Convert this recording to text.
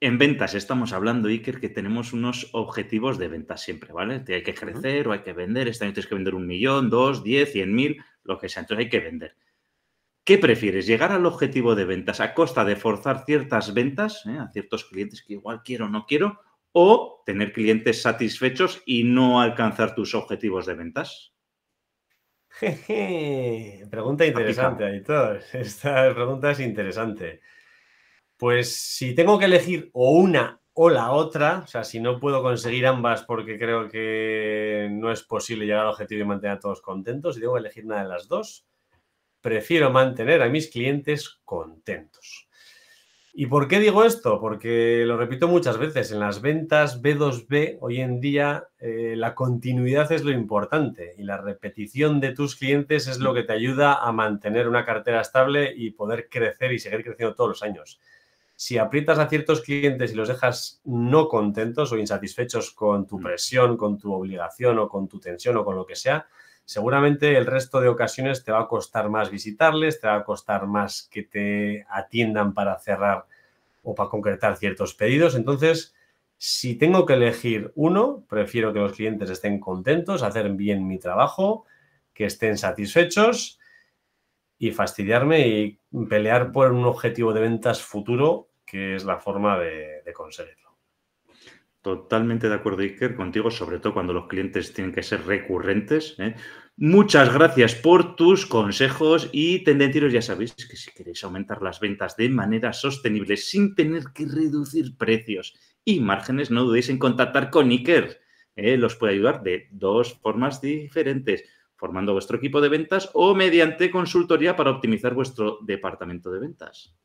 en ventas estamos hablando, Iker, que tenemos unos objetivos de ventas siempre, ¿vale? Hay que crecer o hay que vender. Este año tienes que vender un millón, dos, diez, cien mil, lo que sea. Entonces hay que vender. ¿Qué prefieres? ¿Llegar al objetivo de ventas a costa de forzar ciertas ventas eh, a ciertos clientes que igual quiero o no quiero? ¿O tener clientes satisfechos y no alcanzar tus objetivos de ventas? Pregunta interesante, Aitor. Esta pregunta es interesante. Pues si tengo que elegir o una o la otra, o sea, si no puedo conseguir ambas porque creo que no es posible llegar al objetivo y mantener a todos contentos, y tengo que elegir una de las dos, prefiero mantener a mis clientes contentos. ¿Y por qué digo esto? Porque lo repito muchas veces, en las ventas B2B hoy en día eh, la continuidad es lo importante y la repetición de tus clientes es lo que te ayuda a mantener una cartera estable y poder crecer y seguir creciendo todos los años si aprietas a ciertos clientes y los dejas no contentos o insatisfechos con tu mm. presión, con tu obligación o con tu tensión o con lo que sea, seguramente el resto de ocasiones te va a costar más visitarles, te va a costar más que te atiendan para cerrar o para concretar ciertos pedidos. Entonces, si tengo que elegir uno, prefiero que los clientes estén contentos, hacer bien mi trabajo, que estén satisfechos y fastidiarme y pelear por un objetivo de ventas futuro, que es la forma de, conseguirlo. Totalmente de acuerdo, Iker, contigo, sobre todo cuando los clientes tienen que ser recurrentes. ¿eh? Muchas gracias por tus consejos y tendencieros. Ya sabéis que si queréis aumentar las ventas de manera sostenible sin tener que reducir precios y márgenes, no dudéis en contactar con Iker. ¿eh? los puede ayudar de dos formas diferentes formando vuestro equipo de ventas o mediante consultoría para optimizar vuestro departamento de ventas.